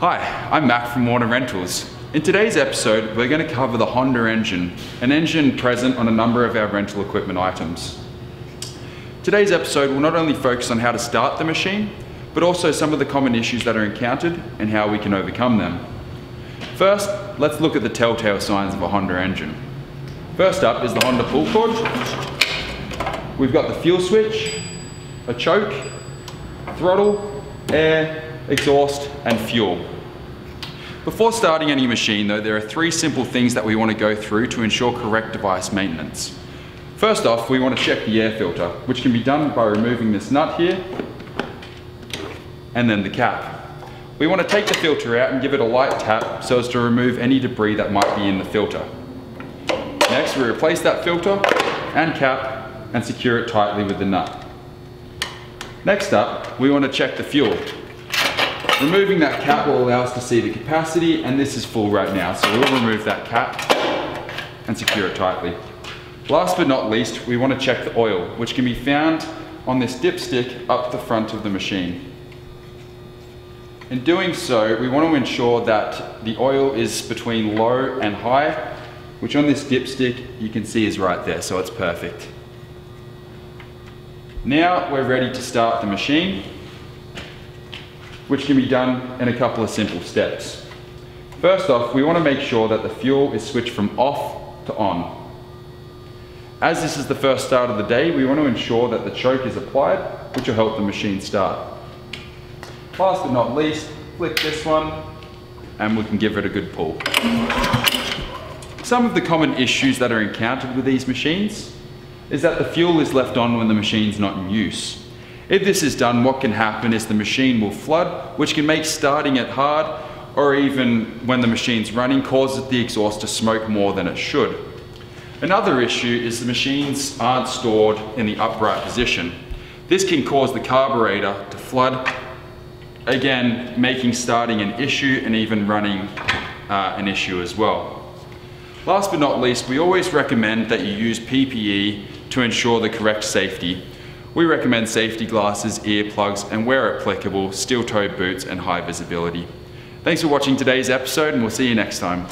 Hi, I'm Mac from Warner Rentals. In today's episode, we're going to cover the Honda engine, an engine present on a number of our rental equipment items. Today's episode will not only focus on how to start the machine, but also some of the common issues that are encountered and how we can overcome them. First, let's look at the telltale signs of a Honda engine. First up is the Honda pull cord. We've got the fuel switch, a choke, throttle, air, exhaust, and fuel. Before starting any machine though, there are three simple things that we want to go through to ensure correct device maintenance. First off, we want to check the air filter, which can be done by removing this nut here, and then the cap. We want to take the filter out and give it a light tap so as to remove any debris that might be in the filter. Next, we replace that filter and cap and secure it tightly with the nut. Next up, we want to check the fuel. Removing that cap will allow us to see the capacity and this is full right now, so we'll remove that cap and secure it tightly. Last but not least, we want to check the oil, which can be found on this dipstick up the front of the machine. In doing so, we want to ensure that the oil is between low and high, which on this dipstick you can see is right there, so it's perfect. Now we're ready to start the machine, which can be done in a couple of simple steps. First off, we want to make sure that the fuel is switched from off to on. As this is the first start of the day, we want to ensure that the choke is applied, which will help the machine start. Last but not least, flick this one, and we can give it a good pull. Some of the common issues that are encountered with these machines is that the fuel is left on when the machine's not in use. If this is done, what can happen is the machine will flood, which can make starting it hard, or even when the machine's running, causes the exhaust to smoke more than it should. Another issue is the machines aren't stored in the upright position. This can cause the carburetor to flood, again, making starting an issue and even running uh, an issue as well. Last but not least, we always recommend that you use PPE to ensure the correct safety. We recommend safety glasses, earplugs, and where applicable, steel-toed boots and high visibility. Thanks for watching today's episode and we'll see you next time.